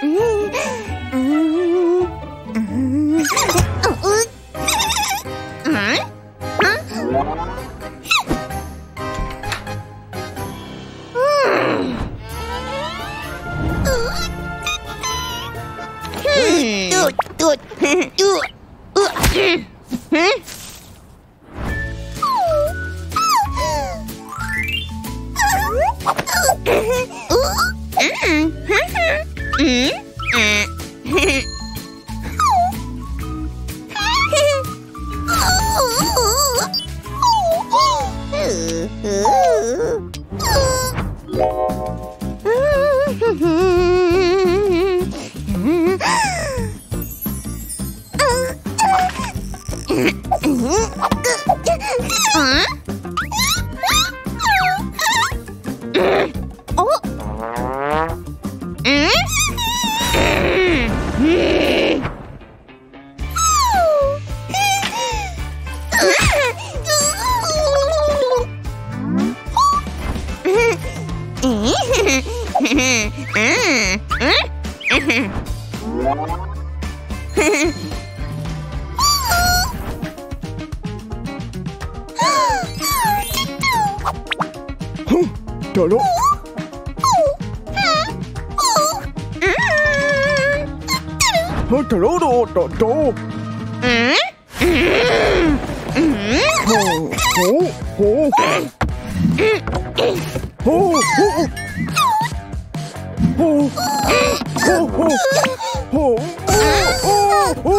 Hmm. とうほうほうほうほうほうほうほ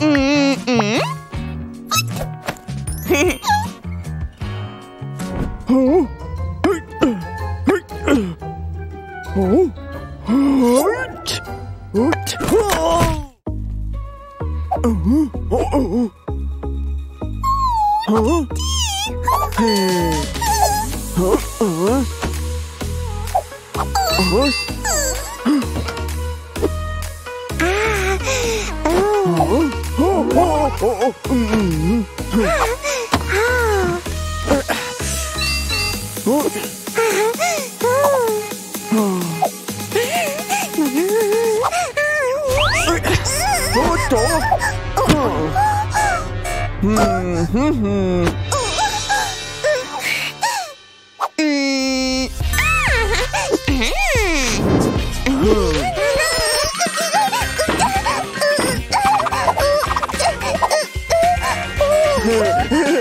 う？うんうん。Oh.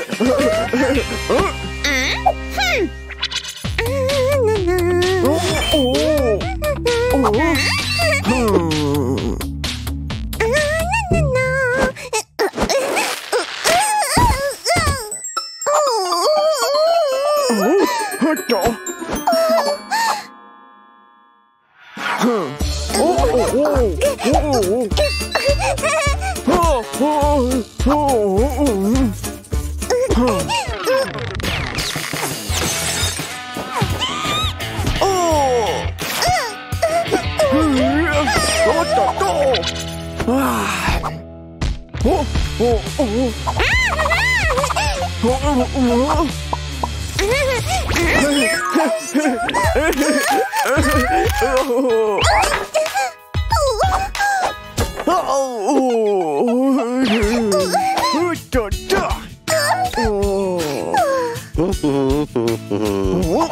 huh? Oh, oh, oh.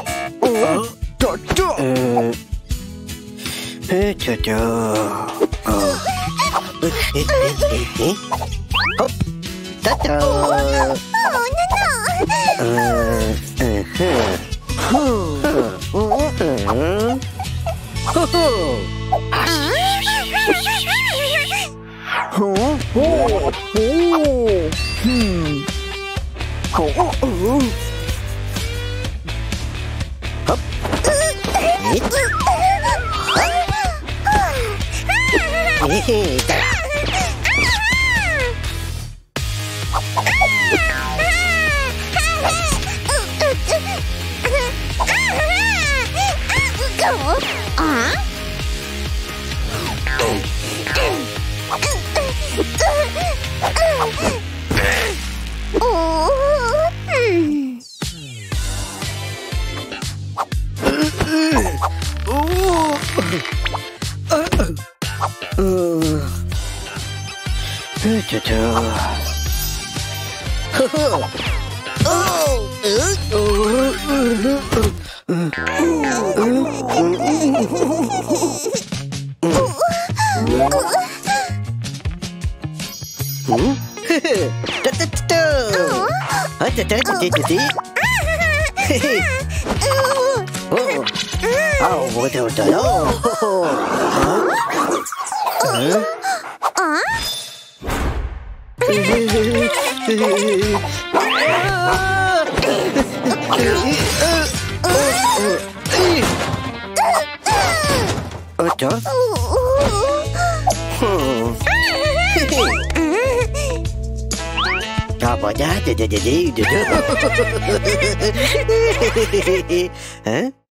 oh, oh hmm. Hey, do, do. Oh, what do you do? Huh? Huh? Ocho. Apa aja, jadi jadi, jadi. Hah?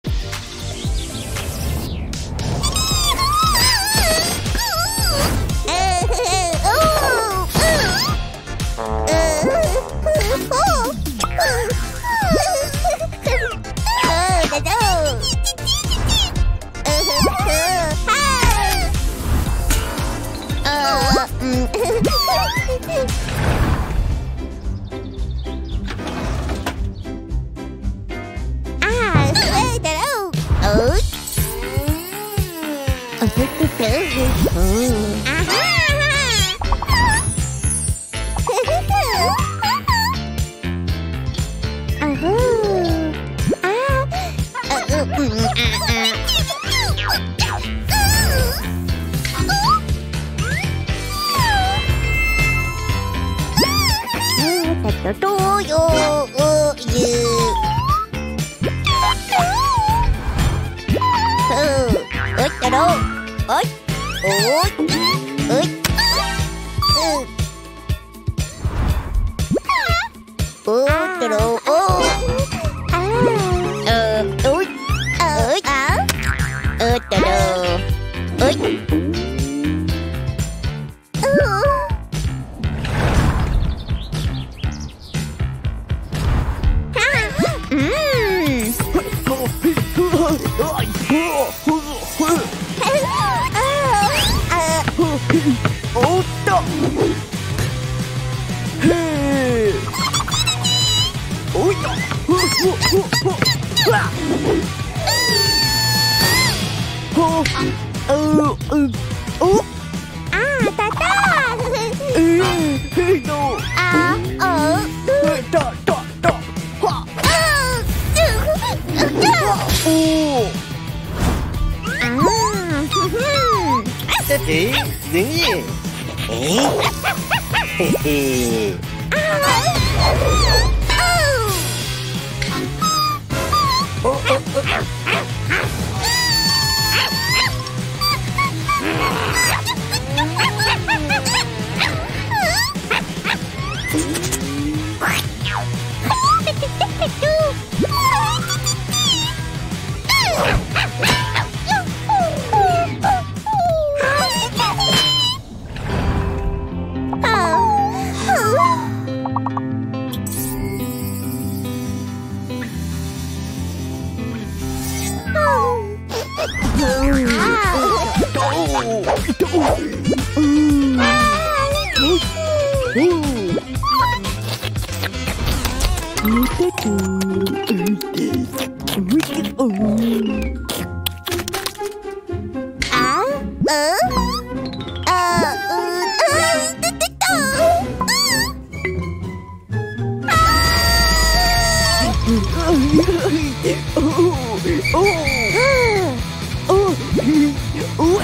Tôi Oi. Oi. Oi. Oi. Otro. 哎，人影！哎，嘿嘿。哦哦哦！ 아? 어? 아, 어, 아, 뜨뜨뜨! 아! 오, 오,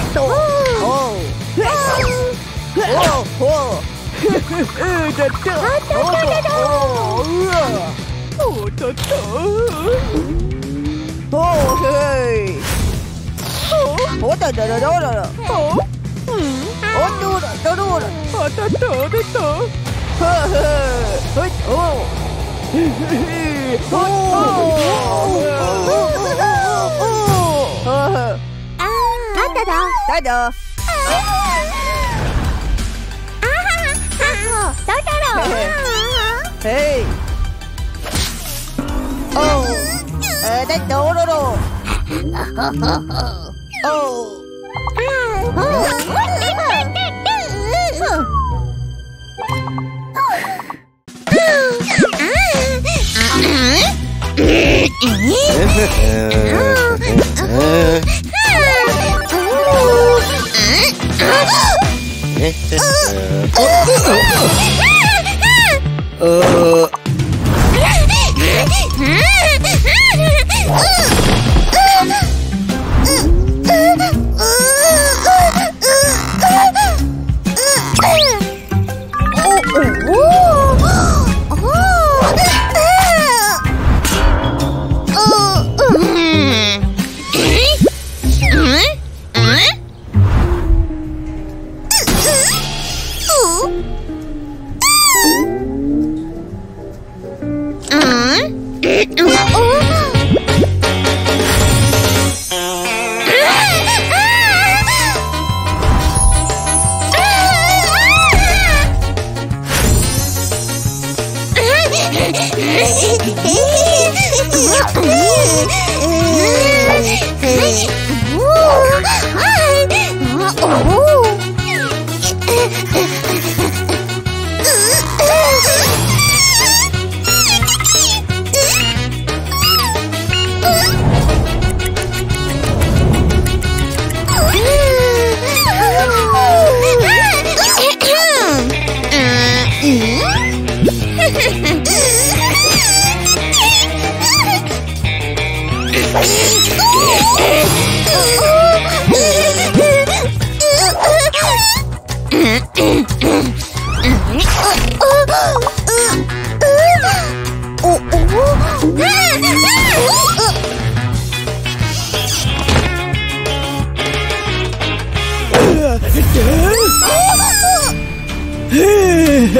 오, だって全員えへへおおだだへいおう だっておろろうん。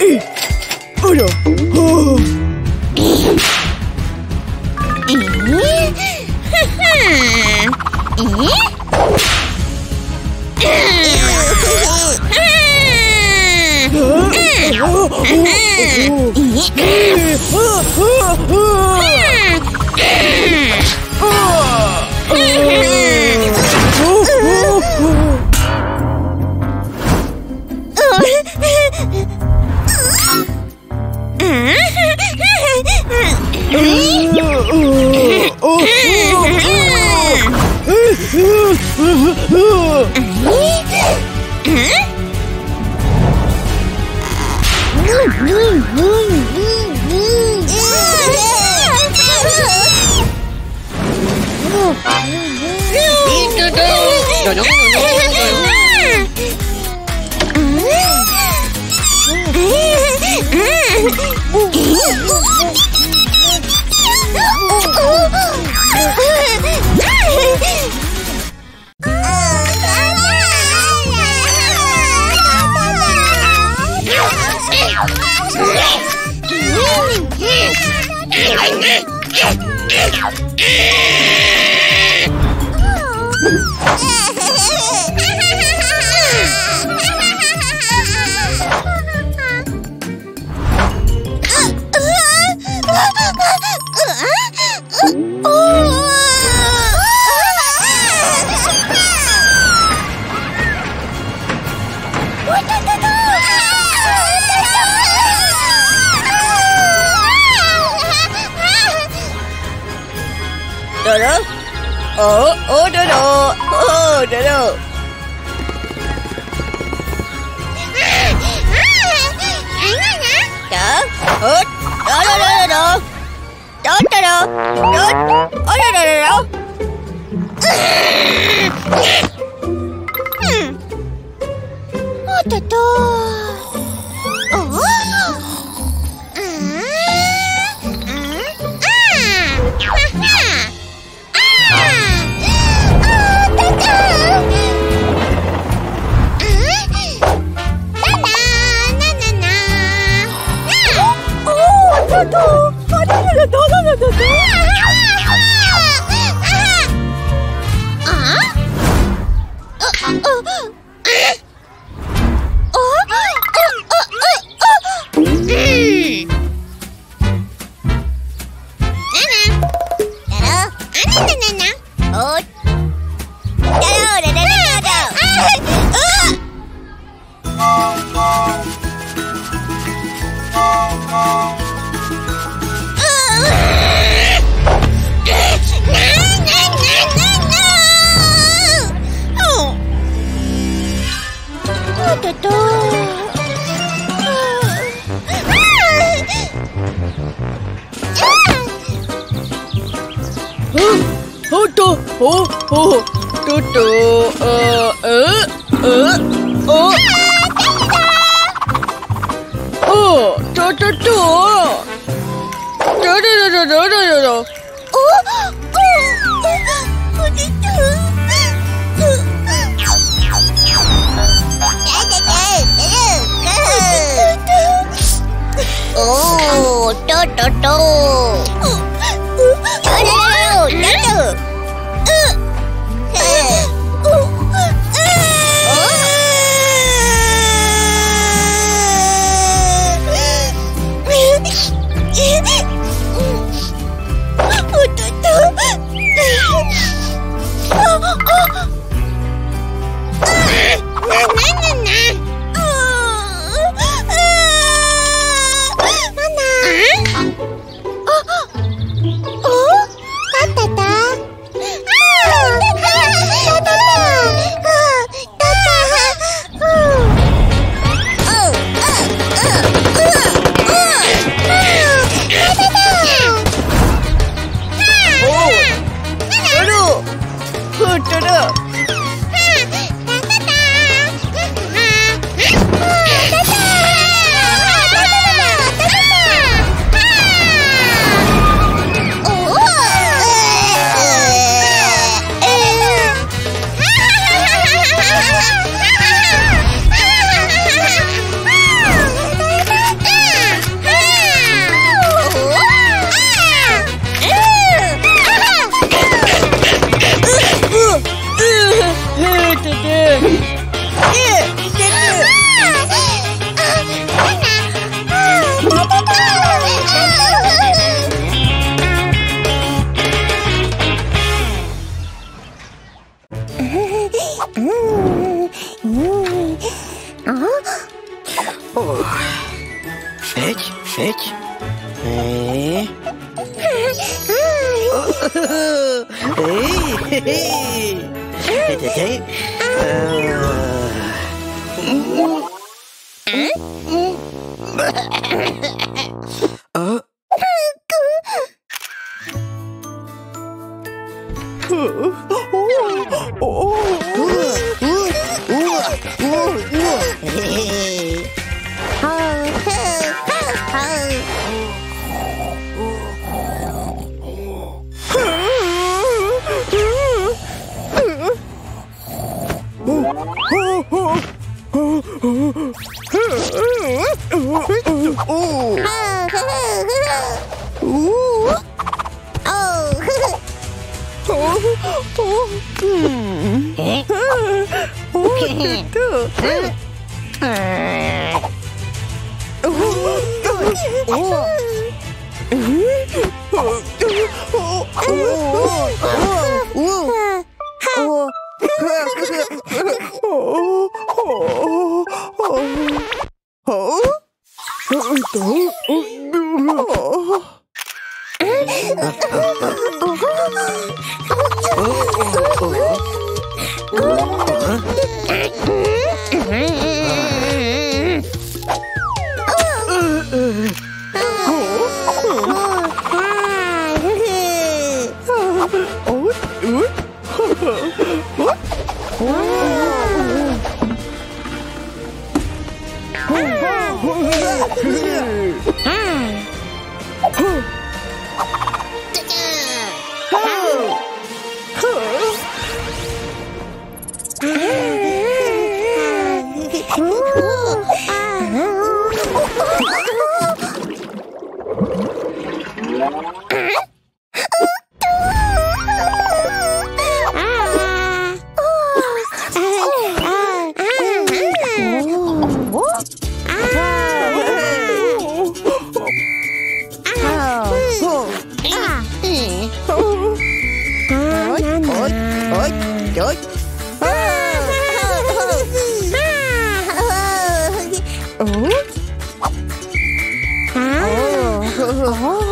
あら。はあえ、ふふえ、ああょちょあらららら。だったらだあらららら。うん。あったと Oh! 哦哦，嘟嘟，呃呃呃，哦！啊，真的！哦，兔兔兔，兔兔兔兔兔兔兔，哦哦，我的兔！啊啊啊啊啊啊啊！哦，兔兔兔。Huh? 哦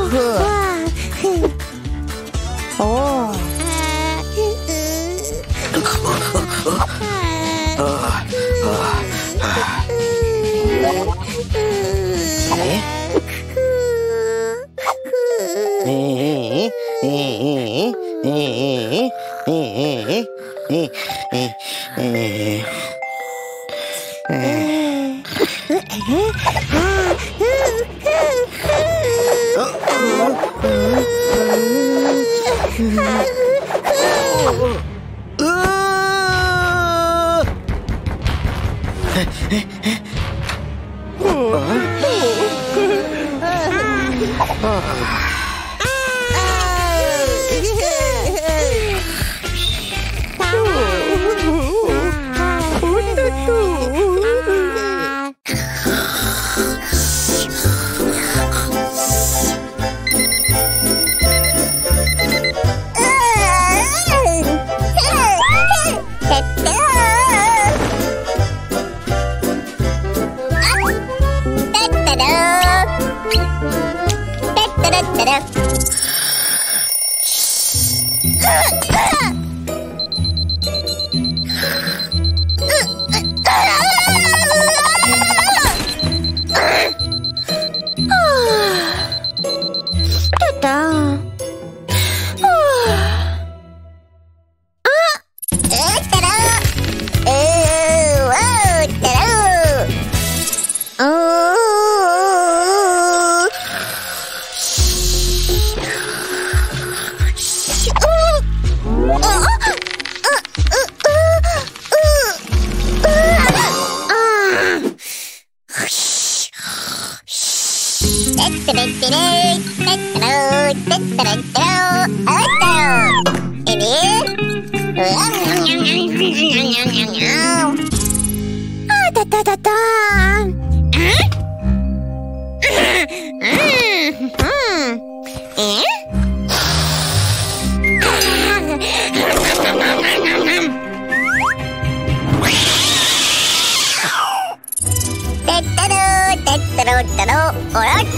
テッテレッテレーテッテローテッテレッテローあったよえねうわんにゃんにゃんにゃんにゃんにゃんにゃんあたたたたーんうんうんえテッタローテッタローテッタローオラッ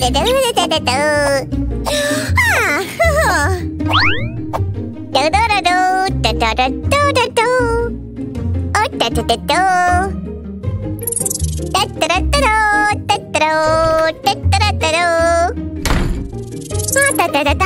タタタタ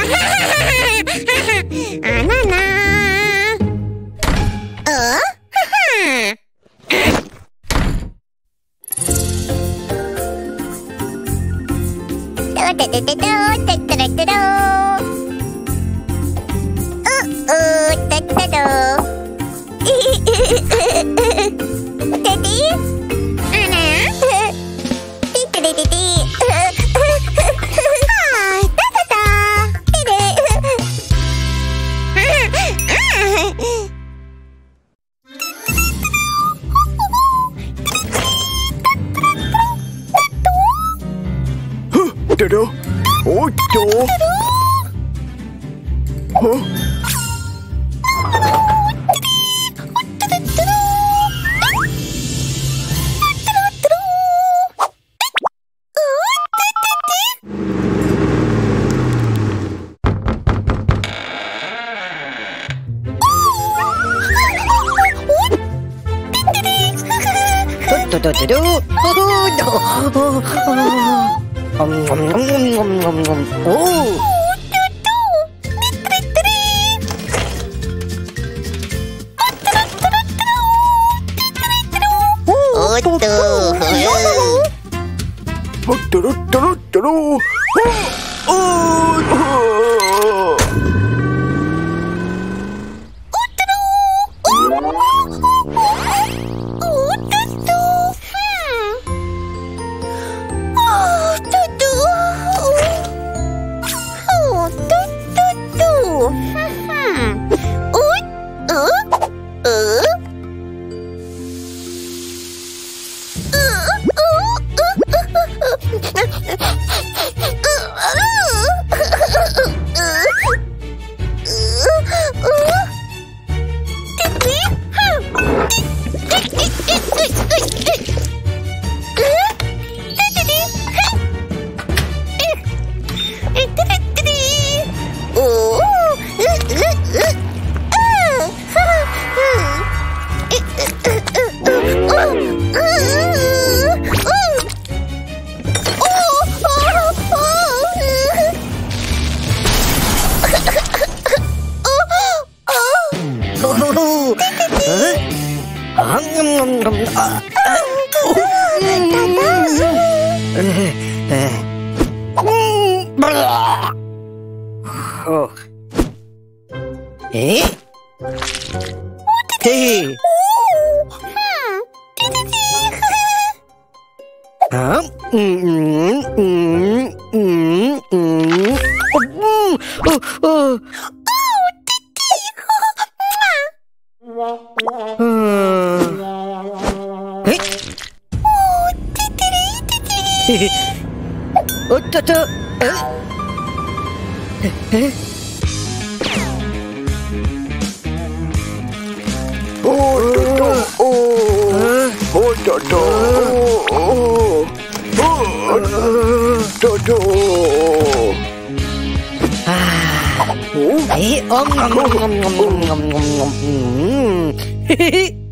る。おっと。は？どどど 음, 음, 음, 오! Eh? Tê. Hả? Tê tê tê. Hả? Ừ. とっとええおっとっとおおっとっとおおおっとっとあーえおんがんがんがんがんがんがんがんうんへへへ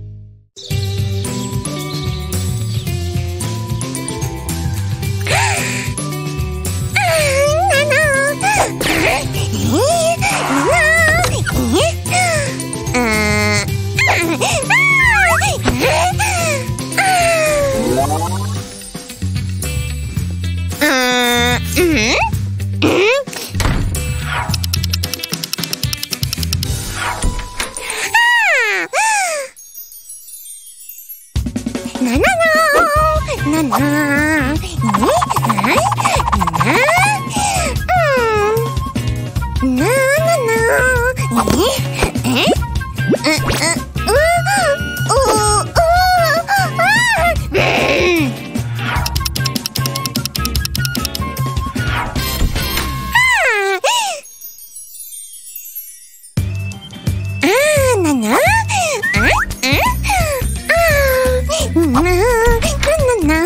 na na. Ah, ah, ah. Na na na